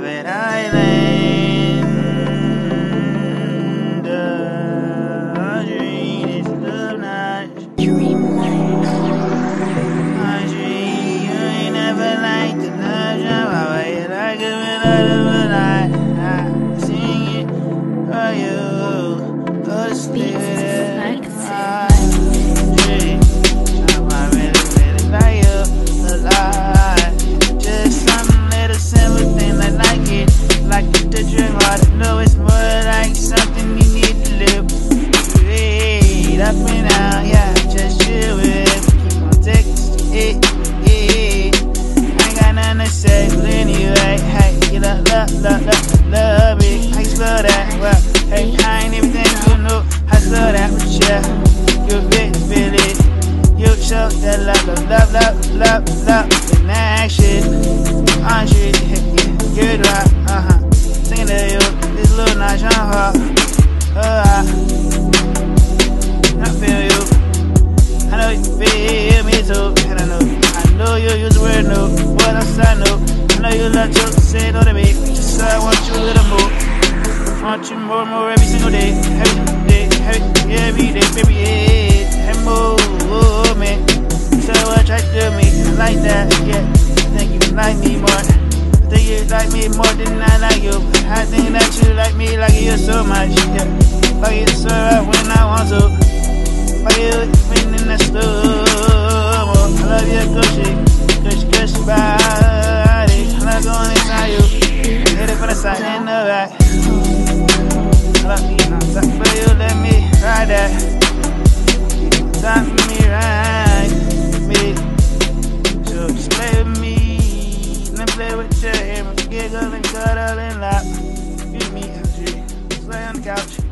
private island. I dream is the night. Dreamland. I dream you ain't never liked another job. I waited like a little. Up and down, yeah, just chill with. Keep on texting, yeah, yeah. I ain't got nothing to say, but anyway, hey, you love, love, love, love, love it. You spell that? Well, hey, I ain't everything you know. I spell that, but yeah, you feel, feel it. You show that love, love, love, love, love, love in action. Yeah, good right, Want you more and more every single day. Every day, every, every day, baby, yeah. And more, oh, oh, man. So what try to me. I like that, yeah. I think you like me more. I think you like me more than I like you. I think that you like me like you so much, yeah. Like you so right when I want to. Like you when in the store. I love your gushy, gushy, gushy body. I love going inside you. Hit it from the side and the back. I love you let me ride that. Time for me, ride me. So just play with me, then play with your hair, giggle and cuddle and laugh. Beat me, G. Play on the couch.